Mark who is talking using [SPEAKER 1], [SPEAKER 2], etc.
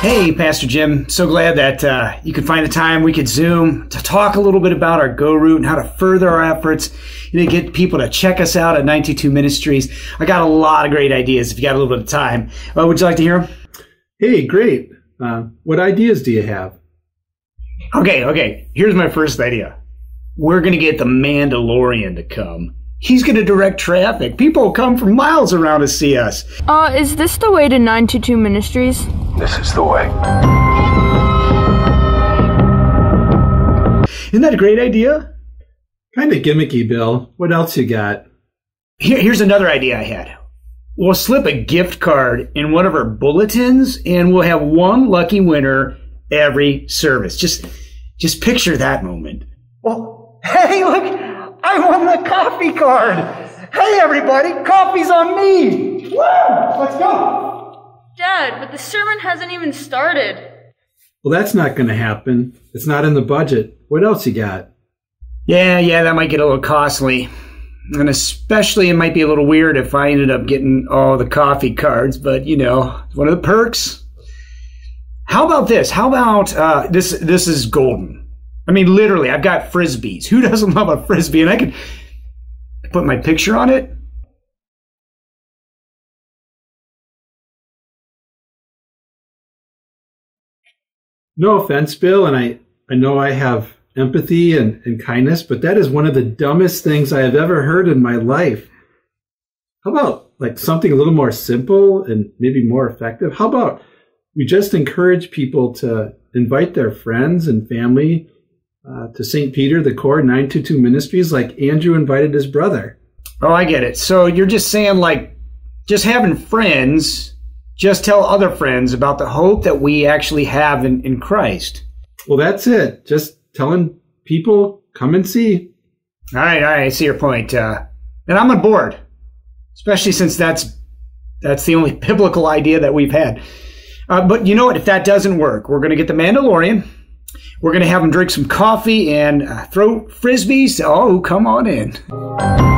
[SPEAKER 1] Hey, Pastor Jim. So glad that uh, you could find the time we could Zoom to talk a little bit about our Go route and how to further our efforts you know, get people to check us out at 922 Ministries. I got a lot of great ideas if you got a little bit of time. Uh, would you like to hear them?
[SPEAKER 2] Hey, great. Uh, what ideas do you have?
[SPEAKER 1] Okay, okay. Here's my first idea. We're going to get the Mandalorian to come. He's going to direct traffic. People come from miles around to see us.
[SPEAKER 3] Uh, is this the way to 922 Ministries?
[SPEAKER 4] This is the way.
[SPEAKER 1] Isn't that a great idea?
[SPEAKER 2] Kind of gimmicky, Bill. What else you got?
[SPEAKER 1] Here, here's another idea I had. We'll slip a gift card in one of our bulletins and we'll have one lucky winner every service. Just, just picture that moment. Well, hey, look, I won the coffee card. Hey, everybody, coffee's on me. Woo! Let's go.
[SPEAKER 3] Dad, but the sermon hasn't even started.
[SPEAKER 2] Well, that's not going to happen. It's not in the budget. What else you got?
[SPEAKER 1] Yeah, yeah, that might get a little costly. And especially, it might be a little weird if I ended up getting all the coffee cards, but you know, one of the perks. How about this? How about uh, this? This is golden. I mean, literally, I've got frisbees. Who doesn't love a frisbee? And I could put my picture on it.
[SPEAKER 2] No offense, Bill, and I, I know I have empathy and, and kindness, but that is one of the dumbest things I have ever heard in my life. How about like something a little more simple and maybe more effective? How about we just encourage people to invite their friends and family uh, to St. Peter, the Core 922 Ministries, like Andrew invited his brother.
[SPEAKER 1] Oh, I get it. So you're just saying, like, just having friends, just tell other friends about the hope that we actually have in, in Christ.
[SPEAKER 2] Well, that's it. Just telling people, come and see.
[SPEAKER 1] All right, all right, I see your point. Uh, and I'm on board, especially since that's that's the only biblical idea that we've had. Uh, but you know what? If that doesn't work, we're going to get the Mandalorian. We're going to have them drink some coffee and uh, throw frisbees. Oh, come on in.